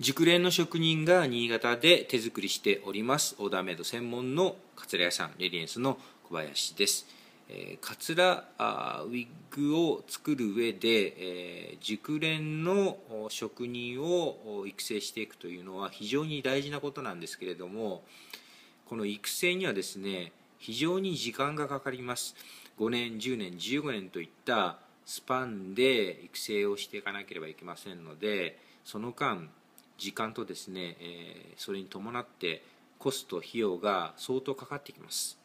熟練の職人が新潟で手作りしております。オーダーメイド専門のカツラ屋さんレディエンスの小林です、えー、カツラあウィッグを作る上で、えー、熟練の職人を育成していくというのは非常に大事なことなんですけれどもこの育成にはですね非常に時間がかかります。5年10年15年といったスパンで育成をしていかなければいけませんのでその間時間とですね、え、それに伴ってコスト費用が相当かかってきます。